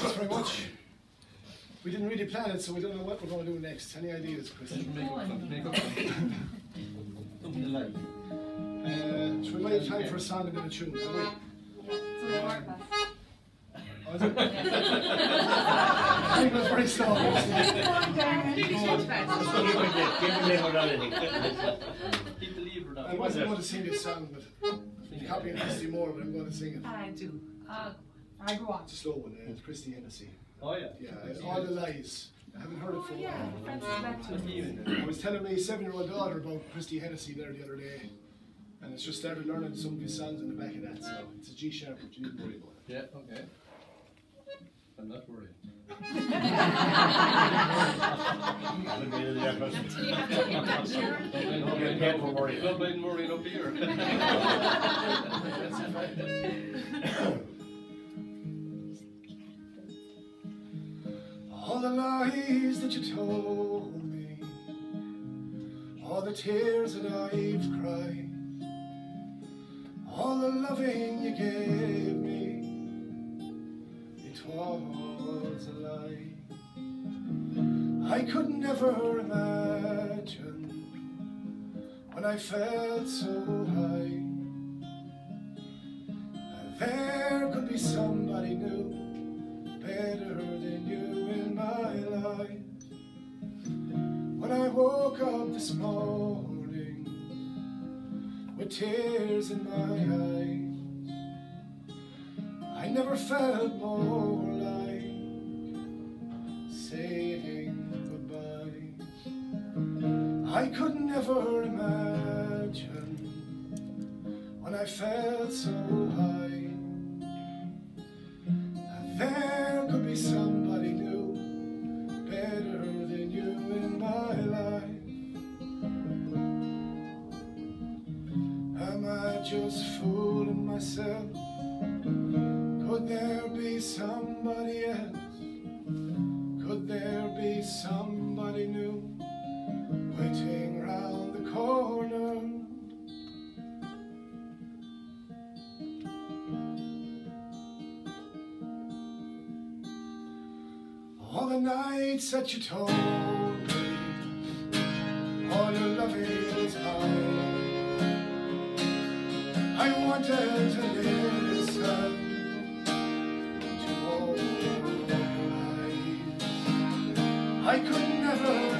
Thanks very much. We didn't really plan it, so we don't know what we're going to do next. Any ideas, Chris? Make up something, make up something. Something. Uh, so we might have time for a song and then a tune. will we? So the work pass. Is it? I think that's very slow. That's what you would do. Give the name without anything. Keep the lever down. I wasn't going to sing this song, but I'm copying Christy Moore, but I'm going to sing it. I do. Uh, I go on. It's a slow one. Uh, it's Christy Hennessy. Oh, yeah. Yeah, All the Lies. I haven't heard it for Oh, a yeah, while. Francis back to I was telling my seven-year-old daughter about Christy Hennessy there the other day, and it's just started learning some of his songs in the back of that. So it's a G sharp, but you needn't worry about it. Yeah, okay. I'm not worried. Would be the difference. Until lies that you told me, all the tears that I've cried, all the loving you gave me, it was a lie. I could never imagine when I felt so high. Woke up this morning with tears in my eyes, I never felt more like saying goodbye. I could never imagine when I felt so high just fooling myself? Could there be somebody else? Could there be somebody new waiting round the corner? All the nights that you told me, all your I could never